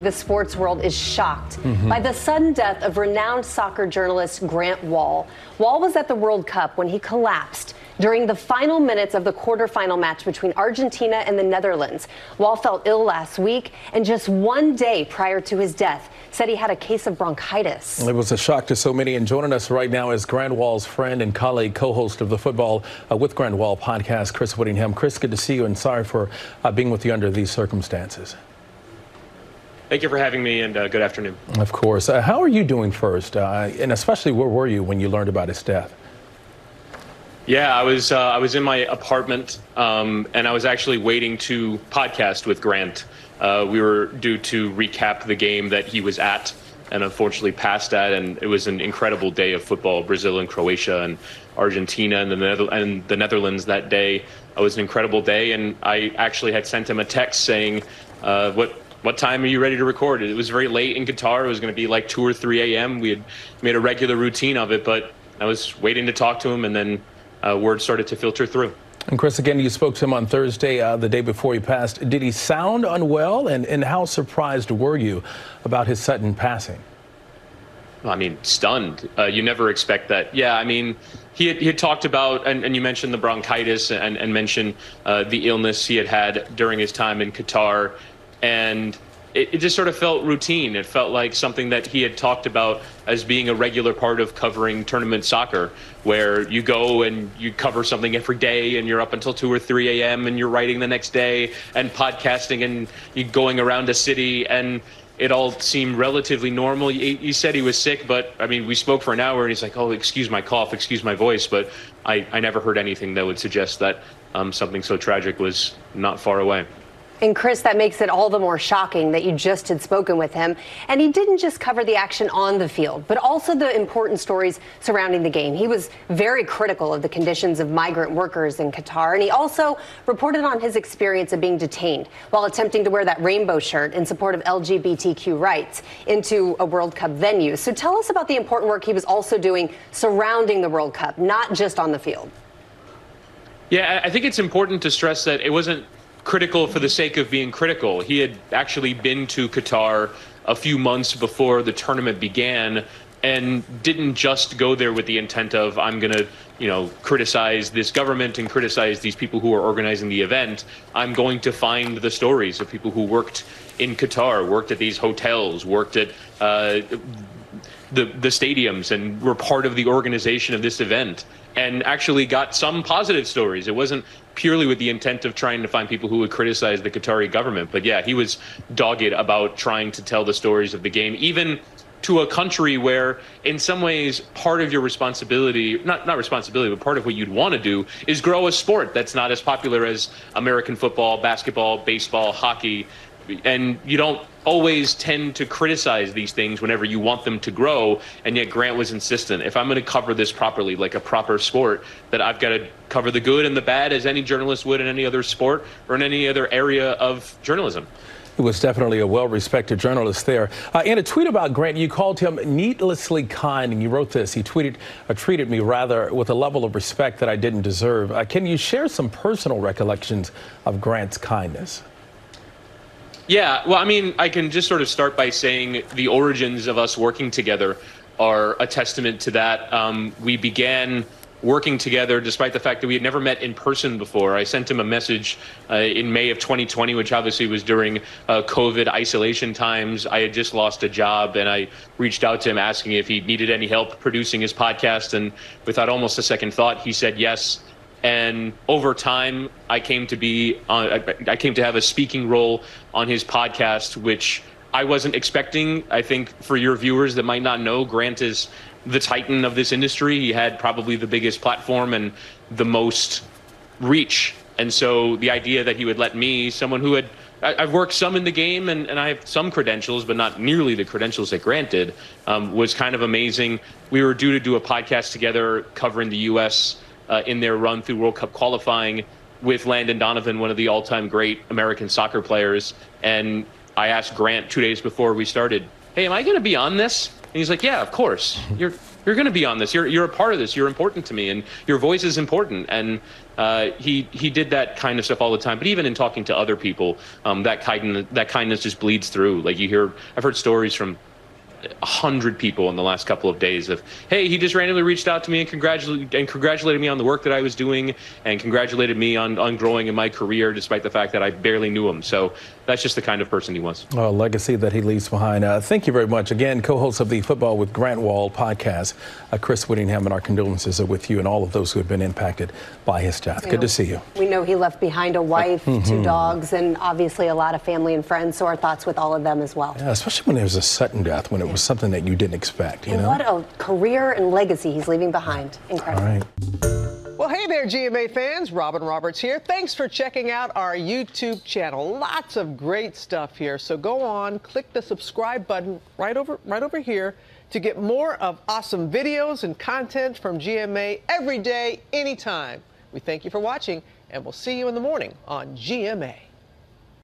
The sports world is shocked mm-hmm. by the sudden death of renowned soccer journalist Grant Wahl. Wahl was at the World Cup when he collapsed during the final minutes of the quarterfinal match between Argentina and the Netherlands. Wahl felt ill last week and just one day prior to his death said he had a case of bronchitis. It was a shock to so many. And joining us right now is Grant Wahl's friend and colleague, co-host of the Football uh, with Grant Wahl podcast, Chris Wittyngham. Chris, good to see you and sorry for uh, being with you under these circumstances. Thank you for having me, and uh, good afternoon. Of course. Uh, how are you doing first, uh, and especially where were you when you learned about his death? Yeah, I was uh, I was in my apartment, um, and I was actually waiting to podcast with Grant. Uh, we were due to recap the game that he was at, and unfortunately passed that. And it was an incredible day of football: Brazil and Croatia, and Argentina and the, Nether- and the Netherlands that day. It was an incredible day, and I actually had sent him a text saying, uh, "What what time are you ready to record? It was very late in Qatar. It was going to be like 2 or 3 a.m. We had made a regular routine of it, but I was waiting to talk to him, and then uh, word started to filter through. And Chris, again, you spoke to him on Thursday, uh, the day before he passed. Did he sound unwell? And, and how surprised were you about his sudden passing? I mean, stunned. Uh, you never expect that. Yeah, I mean, he had, he had talked about, and, and you mentioned the bronchitis and, and mentioned uh, the illness he had had during his time in Qatar and it, it, just sort of felt routine. It felt like something that he had talked about as being a regular part of covering tournament soccer, where you go and you cover something every day and you're up until 2 or 3 a.m. and you're writing the next day and podcasting and you going around a city and it all seemed relatively normal. He, he, said he was sick, but I mean, we spoke for an hour and he's like, oh, excuse my cough, excuse my voice. But I, I never heard anything that would suggest that um, something so tragic was not far away. And Chris, that makes it all the more shocking that you just had spoken with him. And he didn't just cover the action on the field, but also the important stories surrounding the game. He was very critical of the conditions of migrant workers in Qatar. And he also reported on his experience of being detained while attempting to wear that rainbow shirt in support of LGBTQ rights into a World Cup venue. So tell us about the important work he was also doing surrounding the World Cup, not just on the field. Yeah, I think it's important to stress that it wasn't critical for the sake of being critical. He had actually been to Qatar a few months before the tournament began and didn't just go there with the intent of I'm going to, you know, criticize this government and criticize these people who are organizing the event. I'm going to find the stories of people who worked in Qatar, worked at these hotels, worked at uh, the the stadiums, and were part of the organization of this event and actually got some positive stories. It wasn't purely with the intent of trying to find people who would criticize the Qatari government. But yeah, he was dogged about trying to tell the stories of the game, even to a country where in some ways part of your responsibility not not responsibility but part of what you'd want to do is grow a sport that's not as popular as American football, basketball, baseball, hockey and you don't always tend to criticize these things whenever you want them to grow. And yet Grant was insistent. If I'm going to cover this properly, like a proper sport, that I've got to cover the good and the bad as any journalist would in any other sport or in any other area of journalism. He was definitely a well-respected journalist there. Uh, in a tweet about Grant, you called him needlessly kind, and you wrote this. He tweeted, uh, treated me rather with a level of respect that I didn't deserve. Uh, can you share some personal recollections of Grant's kindness? Yeah, well, I mean, I can just sort of start by saying the origins of us working together are a testament to that. Um, we began working together despite the fact that we had never met in person before. I sent him a message uh, in May of 2020, which obviously was during uh, COVID isolation times. I had just lost a job and I reached out to him asking if he needed any help producing his podcast. And without almost a second thought, he said yes and over time i came to be uh, i came to have a speaking role on his podcast which i wasn't expecting. I think for your viewers that might not know grant is the titan of this industry. He had probably the biggest platform and the most reach. And so the idea that he would let me someone who had I've worked some in the game and, and I have some credentials, but not nearly the credentials that Grant did, um, was kind of amazing. We were due to do a podcast together covering the U.S uh, in their run through World Cup qualifying with Landon Donovan, one of the all-time great American soccer players. And I asked Grant two days before we started, "Hey, am I going to be on this?" And he's like, "Yeah, of course. You're you're going to be on this. You're you're a part of this. You're important to me, and your voice is important. And uh, he he did that kind of stuff all the time. But even in talking to other people, um, that kindness that kindness just bleeds through. Like you hear, I've heard stories from hundred people in the last couple of days of hey he just randomly reached out to me and congratulated and congratulated me on the work that I was doing and congratulated me on on growing in my career despite the fact that I barely knew him so that's just the kind of person he was a legacy that he leaves behind uh, thank you very much again co-host of the football with Grant Wahl podcast uh, Chris Wittyngham and our condolences are with you and all of those who have been impacted by his death We good know- to see you We know he left behind a wife, Mm-hmm. two dogs, and obviously a lot of family and friends. So our thoughts with all of them as well. yeah, especially when there was a sudden death when it was something that you didn't expect you And know What a career and legacy he's leaving behind. Incredible. all right Well, hey there, GMA fans. Robin Roberts here. Thanks for checking out our YouTube channel. Lots of great stuff here. So go on, click the subscribe button right over right over here to get more of awesome videos and content from GMA every day, anytime. We thank you for watching, and we'll see you in the morning on GMA.